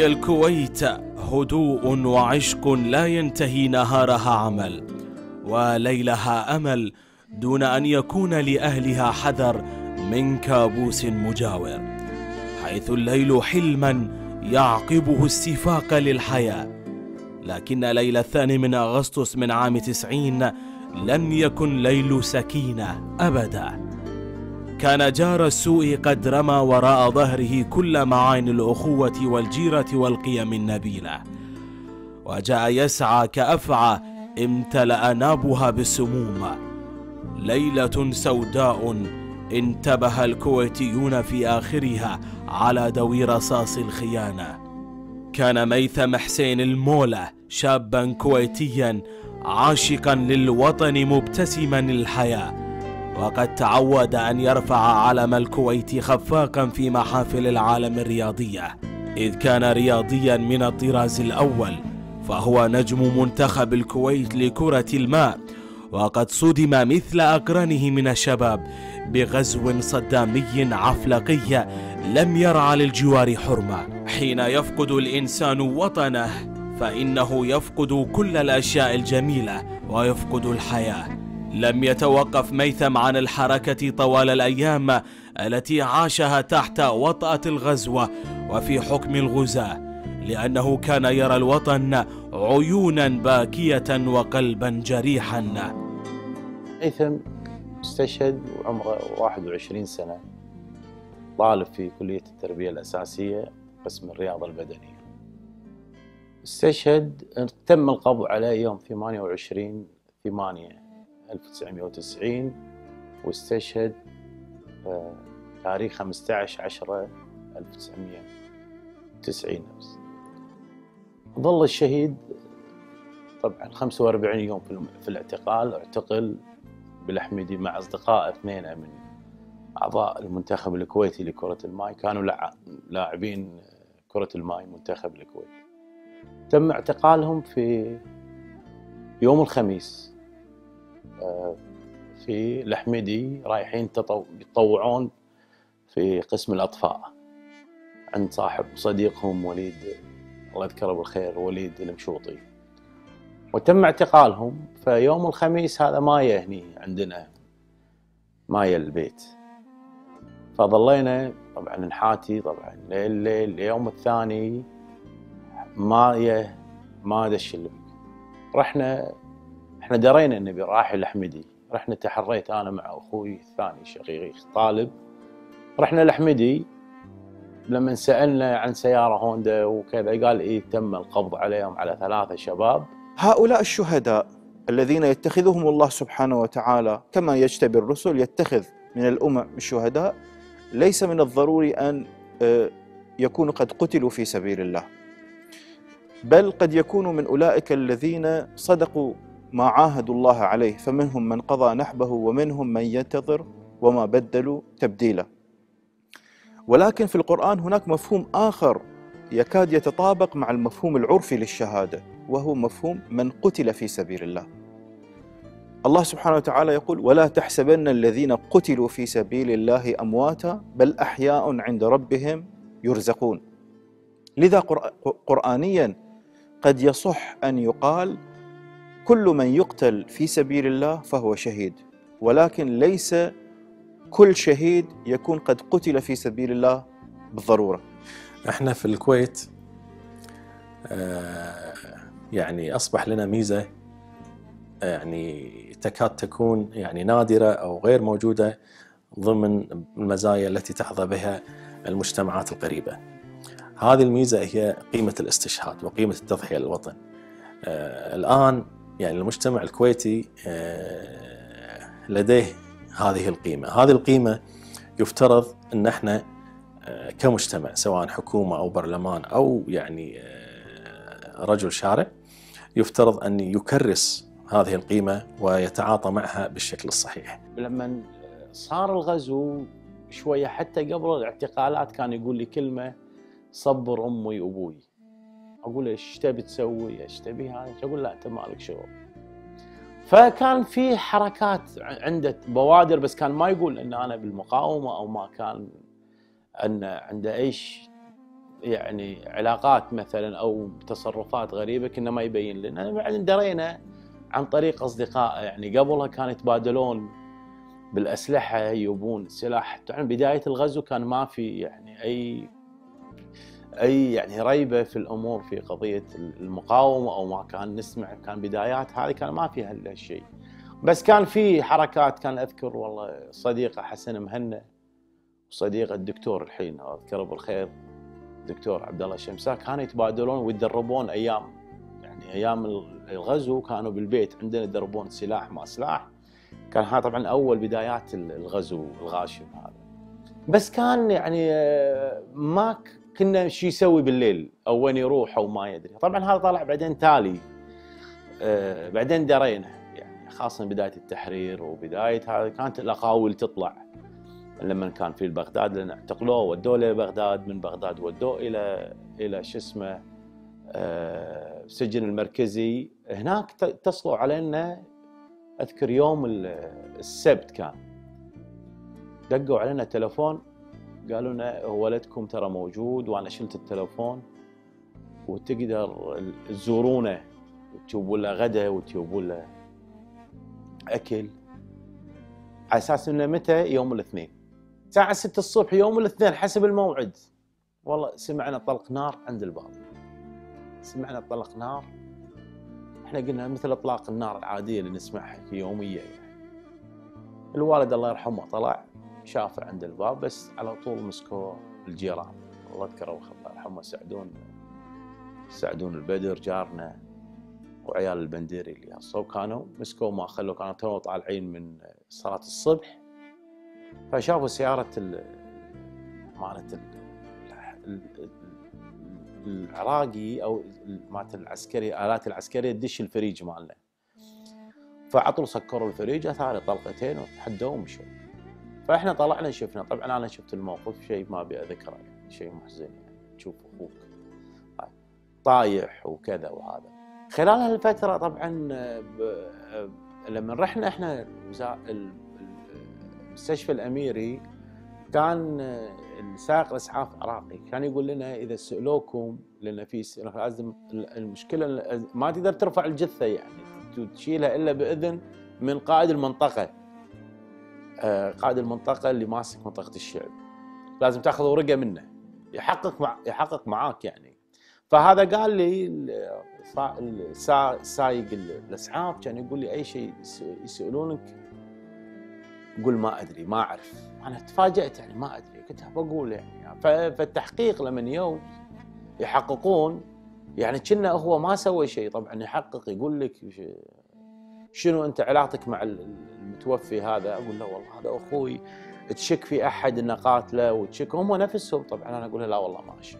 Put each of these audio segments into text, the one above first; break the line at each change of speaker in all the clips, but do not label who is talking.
هي الكويت هدوء وعشق لا ينتهي نهارها عمل وليلها أمل دون أن يكون لأهلها حذر من كابوس مجاور حيث الليل حلما يعقبه استفاق للحياة. لكن ليل الثاني من أغسطس من عام تسعين لم يكن ليل سكينة أبدا. كان جار السوء قد رمى وراء ظهره كل معاني الأخوة والجيرة والقيم النبيلة. وجاء يسعى كأفعى امتلأ نابها بالسموم ليلة سوداء انتبه الكويتيون في آخرها على دوي رصاص الخيانة. كان ميثم حسين المولى شابا كويتيا عاشقا للوطن مبتسما الحياة وقد تعود أن يرفع علم الكويت خفاقا في محافل العالم الرياضية إذ كان رياضيا من الطراز الأول فهو نجم منتخب الكويت لكرة الماء وقد صدم مثل أقرانه من الشباب بغزو صدامي عفلقي لم يرعى للجوار حرمة. حين يفقد الإنسان وطنه فإنه يفقد كل الأشياء الجميلة ويفقد الحياة. لم يتوقف ميثم عن الحركة طوال الأيام التي عاشها تحت وطأة الغزو وفي حكم الغزاة لأنه كان يرى الوطن عيونا باكية وقلبا جريحا.
ميثم استشهد وعمره 21 سنة طالب في كلية التربية الأساسية قسم الرياضة البدنية. استشهد تم القبض عليه يوم 28 8 1990 واستشهد آه، تاريخ 15 10 1990 ظل الشهيد طبعا 45 يوم في الاعتقال اعتقل بالأحمدي مع أصدقائه اثنين من أعضاء المنتخب الكويتي لكرة الماء كانوا لاعبين كرة الماء منتخب الكويت. تم اعتقالهم في يوم الخميس في الحميدي رايحين يتطوعون في قسم الأطفاء. عند صاحب صديقهم وليد الله يذكره بالخير وليد المشوطي. وتم اعتقالهم فيوم الخميس هذا ما هني عندنا ما البيت. فظلينا طبعا نحاتي طبعا ليل ليل اليوم الثاني ما ما دش رحنا إحنا درينا انه رايح الحمدي رحنا تحريت أنا مع أخوي الثاني شقيقي طالب. رحنا الحمدي لما سألنا عن سيارة هوندا وكذا قال إيه تم القبض عليهم على ثلاثة شباب.
هؤلاء الشهداء الذين يتخذهم الله سبحانه وتعالى كما يجتبي الرسل يتخذ من الأمم الشهداء ليس من الضروري أن آه، يكونوا قد قتلوا في سبيل الله. بل قد يكونوا من أولئك الذين صدقوا ما عاهدوا الله عليه فمنهم من قضى نحبه ومنهم من ينتظر وما بدلوا تبديلا. ولكن في القرآن هناك مفهوم آخر يكاد يتطابق مع المفهوم العرفي للشهادة وهو مفهوم من قتل في سبيل الله. الله سبحانه وتعالى يقول ولا تحسبن الذين قتلوا في سبيل الله أمواتا بل أحياء عند ربهم يرزقون. لذا قرآنيا قد يصح أن يقال كل من يقتل في سبيل الله فهو شهيد ولكن ليس كل شهيد يكون قد قتل في سبيل الله بالضرورة.
إحنا في الكويت آه، يعني أصبح لنا ميزة يعني تكاد تكون يعني نادرة أو غير موجودة ضمن المزايا التي تحظى بها المجتمعات القريبة. هذه الميزة هي قيمة الاستشهاد وقيمة التضحية للوطن. آه، الآن يعني المجتمع الكويتي آه، لديه هذه القيمة. هذه القيمة يفترض أن إحنا آه، كمجتمع سواء حكومة أو برلمان أو يعني آه، رجل شارع يفترض أن يكرس هذه القيمة ويتعاطى معها بالشكل الصحيح.
لما صار الغزو شوية حتى قبل الاعتقالات كان يقول لي كلمة صبر أمي وأبوي. أقول إيش تبي تسوي؟ إيش تبي هذا؟ أقول لا انت مالك شغل. فكان في حركات عنده بوادر بس كان ما يقول إن أنا بالمقاومة أو ما كان إن عنده إيش يعني علاقات مثلا أو تصرفات غريبة كنا ما يبين لنا بعدين درينا عن طريق أصدقاء يعني قبلها كانوا يتبادلون بالأسلحة يبون سلاح طبعا بداية الغزو كان ما في يعني أي أي يعني ريبة في الأمور في قضية المقاومة أو ما كان نسمع كان بدايات هذه كان ما في هالشيء بس كان في حركات كان أذكر والله صديقة حسن مهنا وصديقة الدكتور الحين اذكره بالخير الدكتور عبد الله الشمساء كانوا يتبادلون ويتدربون أيام يعني أيام الغزو كانوا بالبيت عندنا يدربون سلاح ما سلاح. كان هذا طبعا أول بدايات الغزو الغاشم هذا. بس كان يعني آه، ما كنا شو يسوي بالليل؟ أو وين يروح أو ما يدري. طبعا هذا طلع بعدين تالي. آه، بعدين درينا. يعني خاصة بداية التحرير وبداية هذا كانت الاقاويل تطلع. لما كان في بغداد لأن اعتقلوه ودوه لبغداد من بغداد ودوه إلى إلى شو اسمه السجن آه، المركزي. هناك اتصلوا علينا أذكر يوم السبت كان. دقوا علينا تلفون. قالوا لنا ولدكم ترى موجود وأنا شلت التلفون وتقدر تزورونه وتجيبوا له غدا وتجيبوا له أكل. على أساس إنه متى؟ يوم الاثنين. الساعة 6 الصبح يوم الاثنين حسب الموعد. والله سمعنا طلق نار عند الباب. سمعنا طلق نار. إحنا قلنا مثل إطلاق النار العادية اللي نسمعها يوميا يعني. الوالد الله يرحمه طلع. شافه عند الباب بس على طول مسكوه الجيران. الله يذكره يرحمه سعدون سعدون البدر جارنا وعيال البنديري اللي هالصوب كانوا مسكوه ما خلوه كانوا تو طالعين من صلاة الصبح فشافوا سيارة مالت العراقي أو مالت العسكري الالات العسكرية تدش الفريج مالنا. فعطوا سكروا الفريج اثار طلقتين وحدوا ومشوا. فاحنا طلعنا شفنا طبعا أنا شفت الموقف شيء ما أبي أذكره يعني شيء محزن يعني. تشوف أخوك طايح وكذا وهذا. خلال هالفترة طبعا لما رحنا إحنا المستشفى الأميري كان السائق الإسعاف عراقي كان يقول لنا إذا سألوكم لأن في لازم المشكلة ما تقدر ترفع الجثة يعني تشيلها إلا بإذن من قائد المنطقة. قائد المنطقة اللي ماسك منطقة الشعب. لازم تاخذ ورقة منه. يحقق مع يحقق معاك يعني. فهذا قال لي سايق الأسعاف كان يقول لي أي شيء يسألونك قول ما أدري ما أعرف. أنا تفاجأت يعني ما أدري. كنت بقول يعني. فالتحقيق لما يوم يحققون يعني كنا هو ما سوى شيء. طبعا يحقق يقول لك شنو أنت علاقتك مع المتوفي هذا؟ أقول له والله هذا أخوي تشك في أحد انه قاتله وتشك. هم نفسهم طبعا أنا أقول لا والله ما أشك.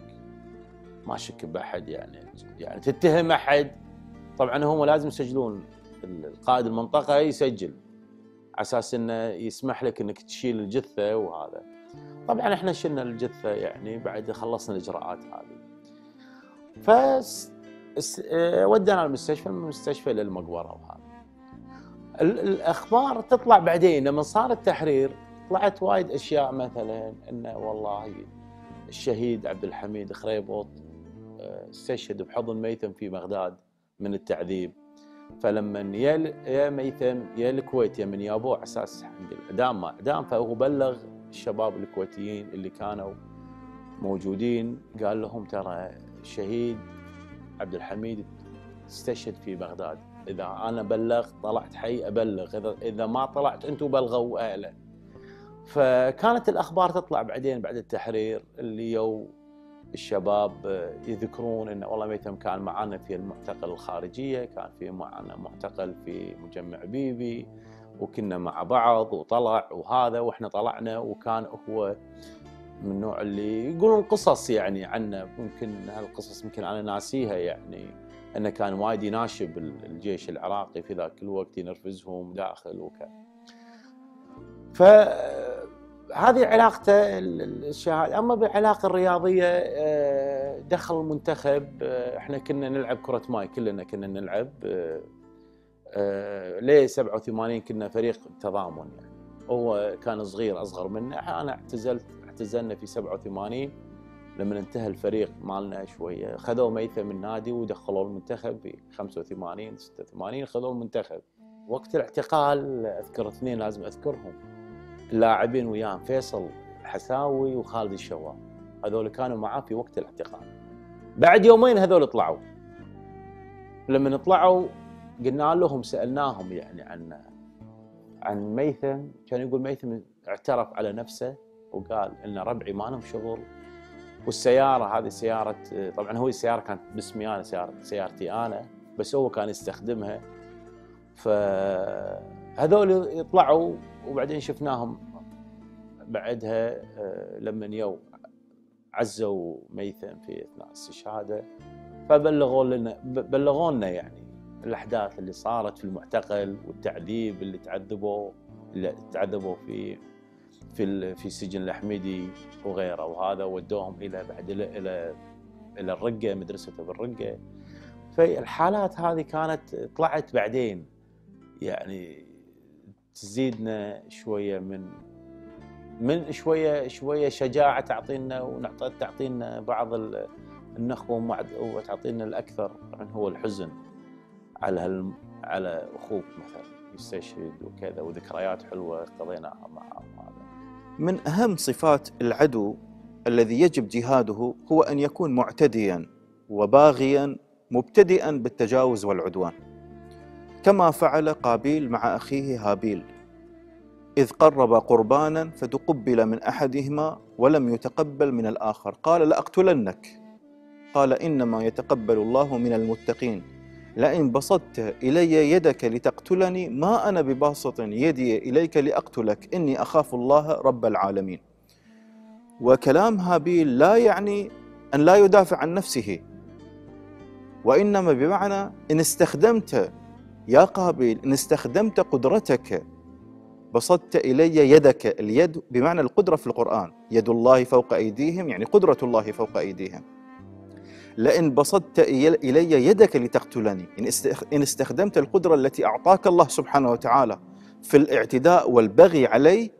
ما أشك بأحد يعني. يعني تتهم أحد. طبعا هم لازم يسجلون. القائد المنطقة يسجل. على أساس إنه يسمح لك إنك تشيل الجثة وهذا. طبعا إحنا شلنا الجثة يعني بعد خلصنا الإجراءات هذه. ف ودنا المستشفى. من المستشفى للمقبرة وهذا. الأخبار تطلع بعدين لما صار التحرير طلعت وايد أشياء مثلا إنه والله الشهيد عبد الحميد خريبوط آه، استشهد بحضن ميثم في بغداد من التعذيب. فلما يا يا ميثم يا الكويت يا من يابوه على أساس الإعدام ما إعدام فهو بلغ الشباب الكويتيين اللي كانوا موجودين قال لهم ترى الشهيد عبد الحميد استشهد في بغداد. إذا أنا بلغت طلعت حي أبلغ. إذا إذا ما طلعت أنتم بلغوا أهله. فكانت الأخبار تطلع بعدين بعد التحرير اللي يو الشباب يذكرون إنه والله ميتم كان معنا في المعتقل الخارجية، كان في معنا معتقل في مجمع بيبي وكنا مع بعض وطلع وهذا وإحنا طلعنا. وكان هو من النوع اللي يقولون قصص يعني عنه. ممكن هالقصص يمكن أنا ناسيها يعني. أنه كان وايد يناشب الجيش العراقي في ذاك الوقت ينرفزهم داخل وكذا. ف هذه علاقته الشهادة. أما بالعلاقة الرياضية آه، دخل المنتخب آه، إحنا كنا نلعب كرة ماي كلنا كنا نلعب آه، ليه 87 كنا فريق تضامن يعني. هو كان صغير أصغر منا أنا اعتزلت اعتزلنا في 87 لما انتهى الفريق مالنا شوية خذوا ميثم من النادي ودخلوه المنتخب في 85 86 خذوه المنتخب. وقت الاعتقال أذكر اثنين لازم أذكرهم. اللاعبين وياه فيصل الحساوي وخالد الشواب هذول كانوا معاه في وقت الاعتقال. بعد يومين هذول طلعوا. لما طلعوا قلنا لهم سألناهم يعني عن عن ميثم. كان يقول ميثم اعترف على نفسه وقال إن ربعي ما لهم شغل. والسيارة هذه سيارة طبعا هو السياره كانت باسمي أنا سيارة سيارتي أنا بس هو كان يستخدمها. فهذول يطلعوا وبعدين شفناهم بعدها آه، لما يو عزوا ميثم في إثناء الاستشهاده فبلغوا لنا بلغونا يعني الأحداث اللي صارت في المعتقل والتعذيب اللي تعذبوا اللي تعذبوا في في في سجن الأحمدي وغيره. وهذا ودوهم إلى بعد إلى إلى, إلى الرقة مدرسته بالرقه فالحالات هذه كانت طلعت بعدين. يعني تزيدنا شوية من من شوية شوية شجاعة تعطينا وتعطينا بعض النخوه وتعطينا الأكثر هو الحزن على هال على أخوك مثلا. يستشهد وكذا وذكريات حلوة قضيناها معه
من أهم صفات العدو الذي يجب جهاده هو أن يكون معتديا وباغيا مبتدئا بالتجاوز والعدوان كما فعل قابيل مع أخيه هابيل إذ قرب قربانا فتقبل من أحدهما ولم يتقبل من الآخر قال لأقتلنك. قال إنما يتقبل الله من المتقين. لئن بسطت إلي يدك لتقتلني ما أنا بباسط يدي إليك لأقتلك إني أخاف الله رب العالمين. وكلام هابيل لا يعني أن لا يدافع عن نفسه. وإنما بمعنى إن استخدمت يا قابيل إن استخدمت قدرتك بسطت إلي يدك اليد بمعنى القدرة في القرآن يد الله فوق أيديهم يعني قدرة الله فوق أيديهم. لئن بسطت الي يدك لتقتلني إن استخدمت القدرة التي أعطاك الله سبحانه وتعالى في الاعتداء والبغي علي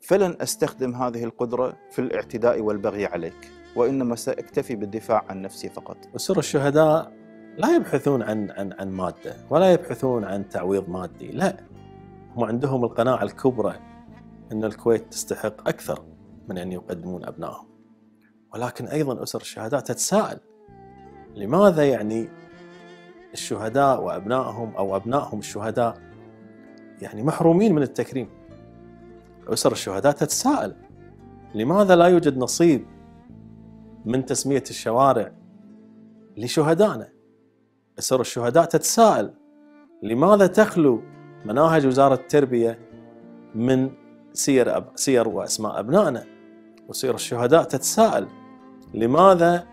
فلن أستخدم هذه القدرة في الاعتداء والبغي عليك وإنما سأكتفي بالدفاع عن نفسي فقط.
أسر الشهداء لا يبحثون عن عن عن مادة ولا يبحثون عن تعويض مادي، لا هم عندهم القناعة الكبرى إن الكويت تستحق أكثر من أن يقدمون أبنائهم. ولكن أيضا أسر الشهداء تتساءل لماذا يعني الشهداء وأبنائهم أو أبنائهم الشهداء يعني محرومين من التكريم؟ اسر الشهداء تتساءل. لماذا لا يوجد نصيب من تسمية الشوارع لشهدائنا؟ اسر الشهداء تتساءل. لماذا تخلو مناهج وزارة التربية من سير أب... سير وأسماء أبنائنا؟ وسير الشهداء تتساءل. لماذا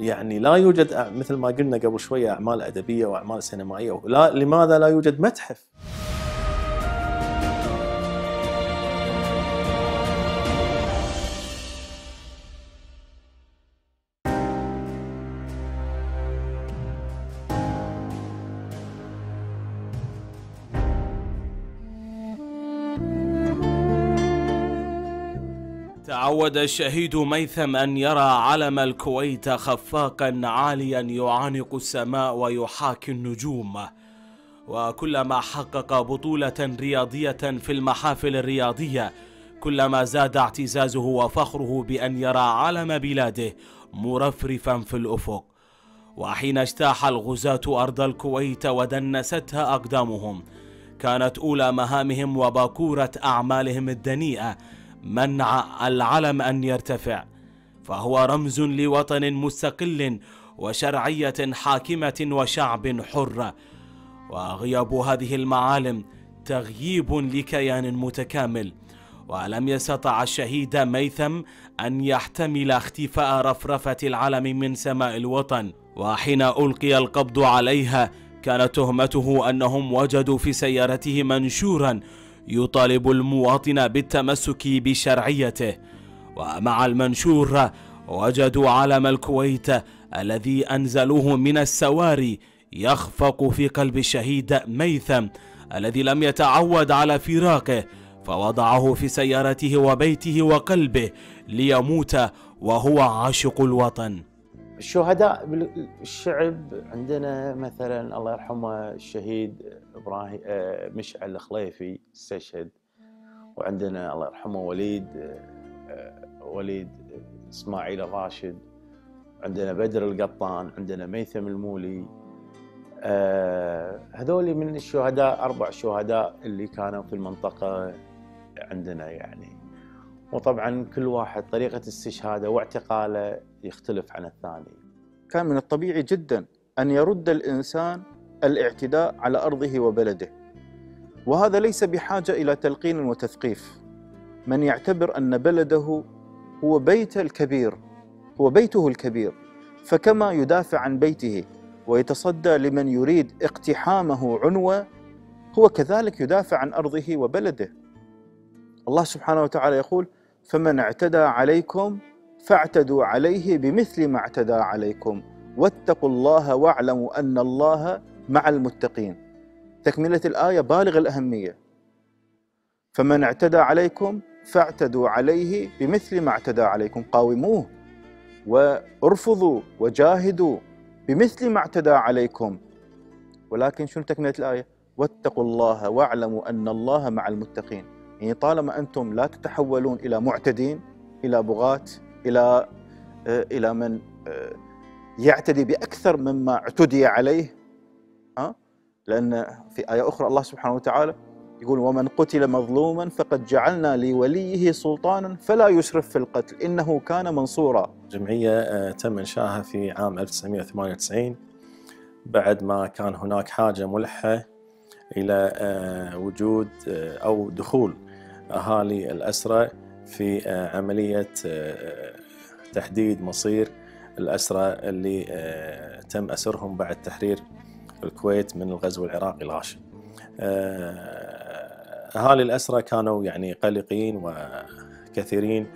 يعني لا يوجد مثل ما قلنا قبل شوية أعمال أدبية وأعمال سينمائية لا لماذا لا يوجد متحف؟
تعود الشهيد ميثم أن يرى علم الكويت خفاقا عاليا يعانق السماء ويحاكي النجوم. وكلما حقق بطولة رياضية في المحافل الرياضية كلما زاد اعتزازه وفخره بأن يرى علم بلاده مرفرفا في الأفق. وحين اجتاح الغزاة أرض الكويت ودنستها أقدامهم كانت أولى مهامهم وباكورة أعمالهم الدنيئة منع العلم أن يرتفع فهو رمز لوطن مستقل وشرعية حاكمة وشعب حر. وغياب هذه المعالم تغييب لكيان متكامل ولم يستطع الشهيد ميثم أن يحتمل اختفاء رفرفة العلم من سماء الوطن. وحين ألقي القبض عليها كانت تهمته أنهم وجدوا في سيارته منشورا يطالب المواطن بالتمسك بشرعيته. ومع المنشور وجدوا علم الكويت الذي أنزلوه من السواري يخفق في قلب الشهيد ميثم الذي لم يتعود على فراقه فوضعه في سيارته وبيته وقلبه ليموت وهو عاشق الوطن.
الشهداء بال- الشعب عندنا مثلا الله يرحمه الشهيد إبراهيم آه، مشعل الخليفي استشهد. وعندنا الله يرحمه وليد آه، آه، وليد إسماعيل الراشد. عندنا بدر القطان عندنا ميثم المولي. هذول من الشهداء أربع شهداء اللي كانوا في المنطقة عندنا يعني. وطبعا كل واحد طريقة استشهاده واعتقاله يختلف عن الثاني.
كان من الطبيعي جدا أن يرد الإنسان الاعتداء على أرضه وبلده. وهذا ليس بحاجة إلى تلقين وتثقيف. من يعتبر أن بلده هو بيت الكبير هو بيته الكبير فكما يدافع عن بيته ويتصدى لمن يريد اقتحامه عنوة هو كذلك يدافع عن أرضه وبلده. الله سبحانه وتعالى يقول فمن اعتدى عليكم فاعتدوا عليه بمثل ما اعتدى عليكم واتقوا الله واعلموا أن الله مع المتقين. تكملة الآية بالغ الأهمية. فمن اعتدى عليكم فاعتدوا عليه بمثل ما اعتدى عليكم، قاوموه وارفضوا وجاهدوا بمثل ما اعتدى عليكم. ولكن شنو تكملة الآية؟ واتقوا الله واعلموا أن الله مع المتقين. يعني طالما أنتم لا تتحولون إلى معتدين إلى بغاة إلى آه، إلى من آه، يعتدي بأكثر مما اعتدي عليه ها؟ لأن في آية أخرى الله سبحانه وتعالى يقول ومن قتل مظلوما فقد جعلنا لوليه سلطانا فلا يسرف في القتل إنه كان منصورا.
جمعية آه، تم إنشائها في عام 1998 بعد ما كان هناك حاجة ملحة إلى آه، وجود آه، أو دخول أهالي الأسرة في عملية تحديد مصير الأسرة اللي تم أسرهم بعد تحرير الكويت من الغزو العراقي الغاشم. آه، أهالي الأسرة كانوا يعني قلقين وكثيرين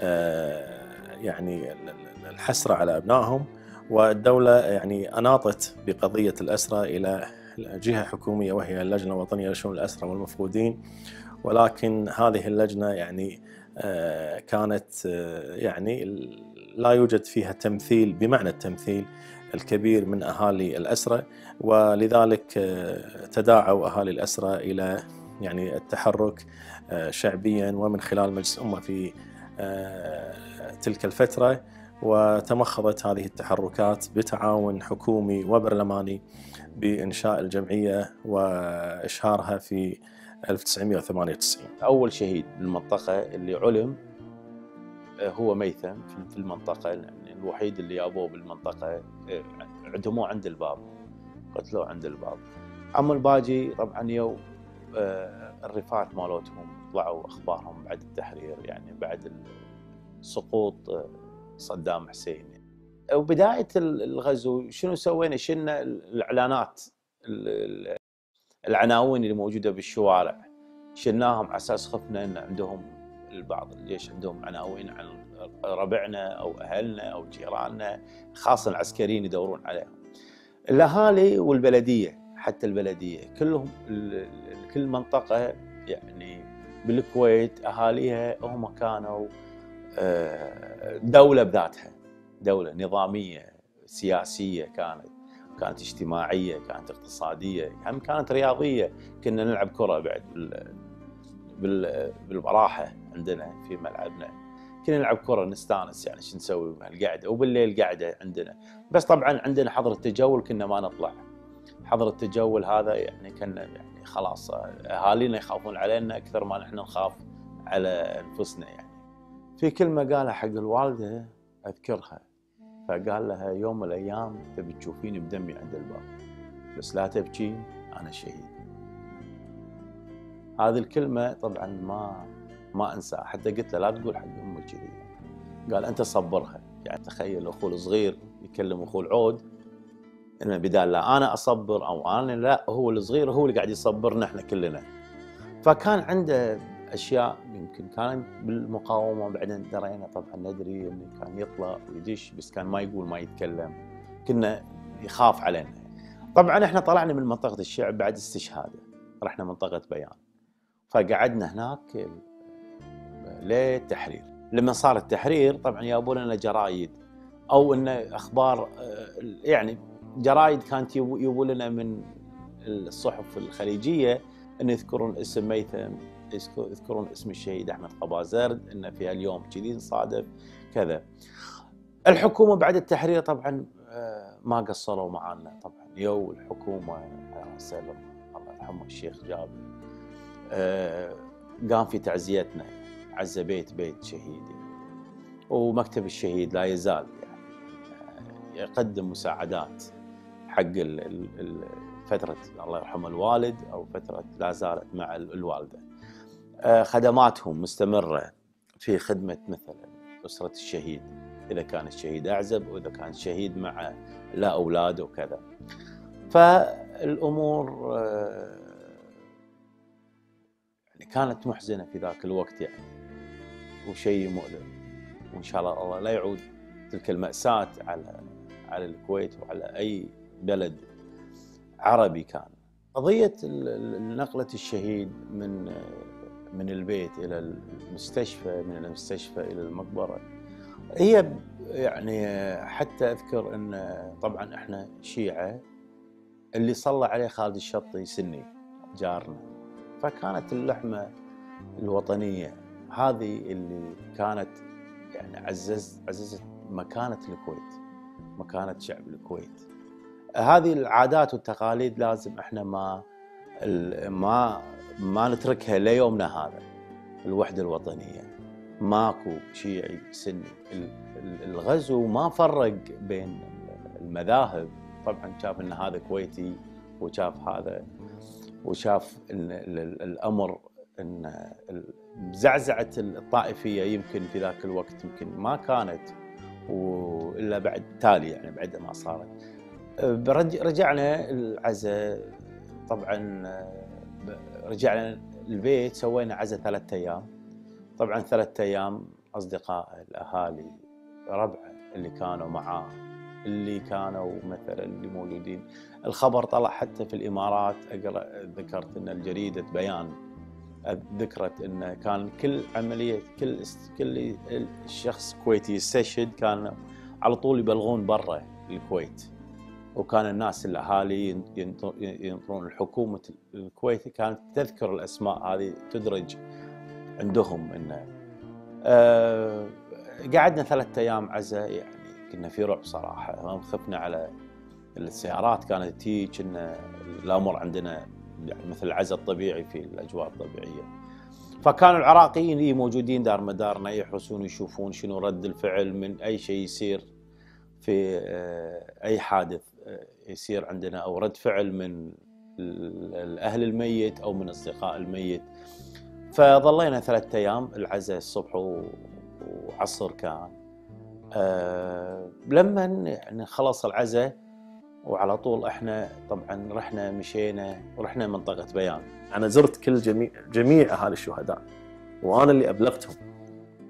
آه، يعني ال- ال- الحسرة على أبنائهم والدولة يعني أناطت بقضية الأسرة إلى جهة حكومية وهي اللجنة الوطنية لشؤون الأسرة والمفقودين. ولكن هذه اللجنة يعني آه، كانت يعني لا يوجد فيها تمثيل بمعنى التمثيل الكبير من أهالي الأسرة ولذلك آه، تداعوا أهالي الأسرة إلى يعني التحرك آه، شعبيا ومن خلال مجلس الأمة في آه، تلك الفترة. وتمخضت هذه التحركات بتعاون حكومي وبرلماني بإنشاء الجمعية وإشهارها في 1998
أول شهيد بالمنطقة اللي علم هو ميثم في- يعني الوحيد اللي جابوه بالمنطقة آه، عدموه عند الباب قتلوه عند الباب. أما الباجي طبعا يو آه، الرفات مالتهم طلعوا أخبارهم بعد التحرير يعني بعد سقوط آه، صدام حسين. وبداية ال- الغزو شنو سوينا؟ شلنا الإعلانات ال- ال- العناوين اللي موجودة بالشوارع. شلناهم على أساس خفنا إن عندهم البعض الجيش عندهم عناوين عن ربعنا أو أهلنا أو جيراننا خاصة العسكريين يدورون عليهم. الأهالي والبلدية حتى البلدية كلهم كل منطقة يعني بالكويت أهاليها هم كانوا آه، دولة بذاتها. دولة نظامية سياسية كانت. كانت اجتماعية كانت اقتصادية هم كانت رياضية. كنا نلعب كرة بعد بال بال بالبراحة عندنا في ملعبنا. كنا نلعب كرة نستانس يعني شو نسوي القعدة وبالليل قعده عندنا. بس طبعا عندنا حظر التجول كنا ما نطلع. حظر التجول هذا يعني كنا يعني خلاص أهالينا يخافون علينا أكثر ما نحن نخاف على أنفسنا يعني. في كلمة قالها حق الوالدة أذكرها. فقال لها يوم من الأيام تبي تشوفيني بدمي عند الباب. بس لا تبكين أنا شهيد. هذه الكلمة طبعا ما ما انساها حتى قلت له لا تقول حق أمك كذي. قال أنت صبرها. يعني تخيل أخوه الصغير يكلم أخوه العود إنه بدال لا أنا أصبر أو أنا لا هو الصغير هو اللي قاعد يصبرنا إحنا كلنا. فكان عنده أشياء يمكن كانت بالمقاومة بعدين درينا. طبعا ندري إنه كان يطلع ويدش بس كان ما يقول ما يتكلم. كنا يخاف علينا. طبعا إحنا طلعنا من منطقة الشعب بعد استشهاده. رحنا منطقة بيان. فقعدنا هناك للتحرير. لما صار التحرير طبعا جابوا لنا جرايد أو إن أخبار آه، يعني جرايد كانت يبو يبوا لنا من الصحف الخليجية إن يذكرون اسم ميثم يذكر- يذكرون اسم الشهيد أحمد قبازرد إن في اليوم كذي نصادف كذا. الحكومة بعد التحرير طبعا آه، ما قصروا معنا طبعا. يو الحكومة على سلم الله يرحمه الشيخ جابر آه، قام في تعزيتنا. عزى بيت بيت شهيد. ومكتب الشهيد لا يزال يعني يقدم مساعدات حق فترة الله يرحمه الوالد أو فترة لا زالت مع ال- الوالدة. آه، خدماتهم مستمرة في خدمة مثلا أسرة الشهيد إذا كان الشهيد أعزب وإذا كان الشهيد مع لا أولاده وكذا. فالأمور آه، يعني كانت محزنة في ذاك الوقت يعني. وشيء مؤلم. وإن شاء الله الله لا يعود تلك المأساة على على الكويت وعلى أي بلد عربي كان. قضية نقلة الشهيد من من البيت إلى المستشفى من المستشفى إلى المقبرة هي يعني حتى أذكر أن طبعا إحنا شيعة اللي صلى عليه خالد الشطي سني جارنا. فكانت اللحمة الوطنية هذه اللي كانت يعني عززت عززت مكانة الكويت مكانة شعب الكويت. هذه العادات والتقاليد لازم إحنا ما ما ما نتركها ليومنا هذا الوحدة الوطنية. ماكو شيعي سني ال- ال- الغزو ما فرق بين المذاهب. طبعا شاف إن هذا كويتي وشاف هذا وشاف إن ال- ال- الأمر إن ال- زعزعه الطائفية يمكن في ذاك الوقت يمكن ما كانت وإلا بعد تالي يعني بعد ما صارت. رجعنا العزاء طبعا رجعنا البيت سوينا عزاء ثلاثة أيام. طبعا ثلاثة أيام أصدقاء الأهالي ربعه اللي كانوا معاه اللي كانوا مثلا اللي موجودين. الخبر طلع حتى في الإمارات أقرأ ذكرت إن الجريدة بيان ذكرت ان كان كل عملية كل كل شخص كويتي يستشهد كان على طول يبلغون برا الكويت. وكان الناس الأهالي ينط- ينطرون الحكومة الكويت كانت تذكر الأسماء هذه تدرج عندهم إنه. آه قعدنا ثلاثة أيام عزاء يعني كنا في رعب صراحة. خفنا على السيارات كانت تجي كنا الامر عندنا يعني مثل العزاء الطبيعي في الأجواء الطبيعية. فكانوا العراقيين إيه موجودين دار مدارنا يحرسون ويشوفون شنو رد الفعل من أي شيء يصير في آه، أي حادث آه، يصير عندنا أو رد فعل من ال- الأهل الميت أو من أصدقاء الميت. فظلينا ثلاثة أيام العزاء الصبح وعصر كان. آه، لما يعني خلص العزاء وعلى طول إحنا طبعا رحنا مشينا ورحنا منطقة بيان.
أنا زرت كل جميع جميع أهالي الشهداء وأنا اللي أبلغتهم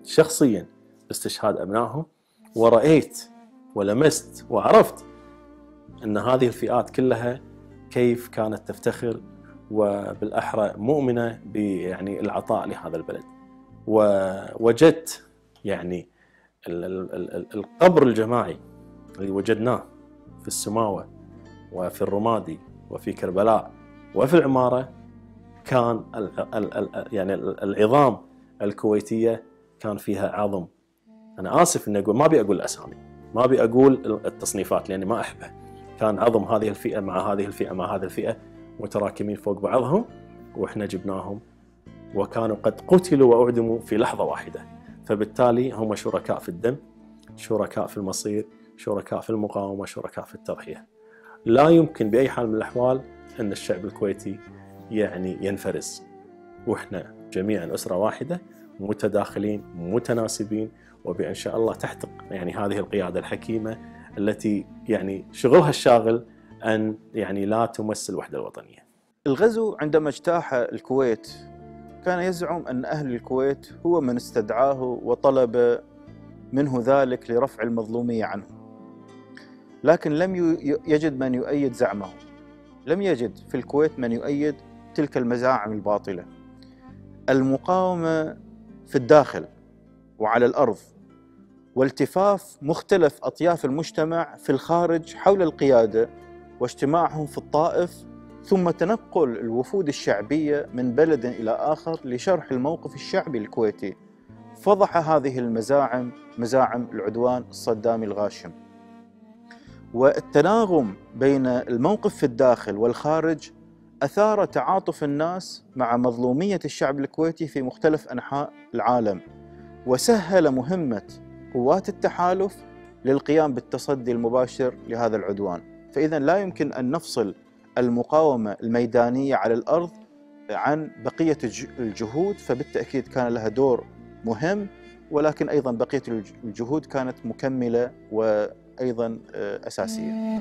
شخصيا باستشهاد أبنائهم ورأيت ولمست وعرفت إن هذه الفئات كلها كيف كانت تفتخر وبالأحرى مؤمنة يعني العطاء لهذا البلد. ووجدت يعني ال- ال- ال- ال- القبر الجماعي اللي وجدناه في السماوة وفي الرمادي وفي كربلاء وفي العمارة كان ال ال ال يعني ال- العظام الكويتية كان فيها عظم. أنا آسف إني أقول ما أبي أقول الأسامي. ما أبي أقول التصنيفات لأني ما أحبه. كان عظم هذه الفئة مع هذه الفئة مع هذه الفئة متراكمين فوق بعضهم وإحنا جبناهم وكانوا قد قتلوا وأعدموا في لحظة واحدة. فبالتالي هم شركاء في الدم شركاء في المصير شركاء في المقاومة شركاء في التضحية. لا يمكن بأي حال من الأحوال أن الشعب الكويتي يعني ينفرز. وإحنا جميعا أسرة واحدة متداخلين متناسبين وبإن شاء الله تحت يعني هذه القيادة الحكيمة التي يعني شغلها الشاغل أن يعني لا تمس الوحدة الوطنية.
الغزو عندما اجتاح الكويت كان يزعم أن أهل الكويت هو من استدعاه وطلب منه ذلك لرفع المظلومية عنه. لكن لم يجد من يؤيد زعمه. لم يجد في الكويت من يؤيد تلك المزاعم الباطلة. المقاومة في الداخل وعلى الأرض والتفاف مختلف أطياف المجتمع في الخارج حول القيادة واجتماعهم في الطائف ثم تنقل الوفود الشعبية من بلد إلى آخر لشرح الموقف الشعبي الكويتي. فضح هذه المزاعم مزاعم العدوان الصدامي الغاشم. والتناغم بين الموقف في الداخل والخارج أثار تعاطف الناس مع مظلومية الشعب الكويتي في مختلف أنحاء العالم وسهل مهمة قوات التحالف للقيام بالتصدي المباشر لهذا العدوان. فإذا لا يمكن أن نفصل المقاومة الميدانية على الأرض عن بقية الجهود فبالتأكيد كان لها دور مهم ولكن أيضا بقية الجهود كانت مكملة وأيضا أساسية.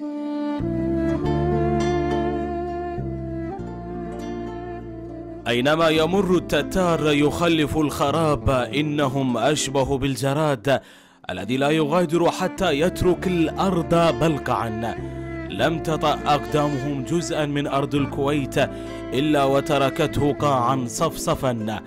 أينما يمر التتار يخلف الخراب إنهم أشبه بالجراد الذي لا يغادر حتى يترك الأرض بلقعا. لم تطأ أقدامهم جزءا من أرض الكويت إلا وتركته قاعا صفصفا.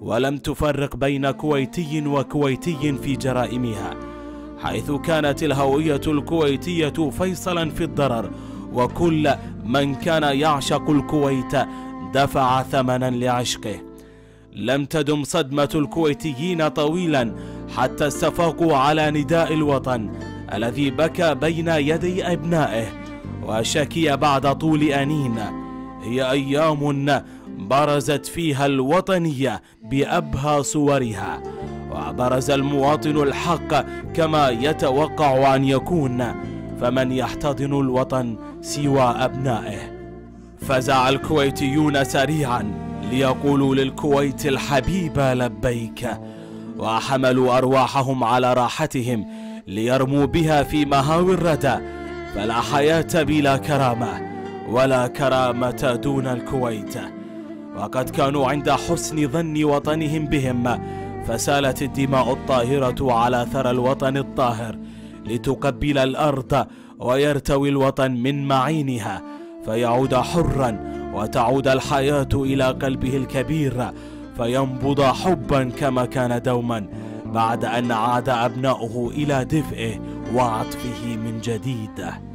ولم تفرق بين كويتي وكويتي في جرائمها. حيث كانت الهوية الكويتية فيصلا في الضرر وكل من كان يعشق الكويت دفع ثمنا لعشقه. لم تدم صدمة الكويتيين طويلا حتى استفاقوا على نداء الوطن الذي بكى بين يدي أبنائه وشكي بعد طول أنين. هي أيام برزت فيها الوطنية بأبهى صورها. وبرز المواطن الحق كما يتوقع أن يكون فمن يحتضن الوطن سوى أبنائه؟ فزع الكويتيون سريعا ليقولوا للكويت الحبيبة لبيك وحملوا أرواحهم على راحتهم ليرموا بها في مهاوي الردى فلا حياة بلا كرامة ولا كرامة دون الكويت. وقد كانوا عند حسن ظن وطنهم بهم فسالت الدماء الطاهرة على ثرى الوطن الطاهر لتقبل الأرض ويرتوي الوطن من معينها فيعود حرا وتعود الحياة إلى قلبه الكبير فينبض حبا كما كان دوما بعد أن عاد أبناؤه إلى دفئه وعطفه من جديد.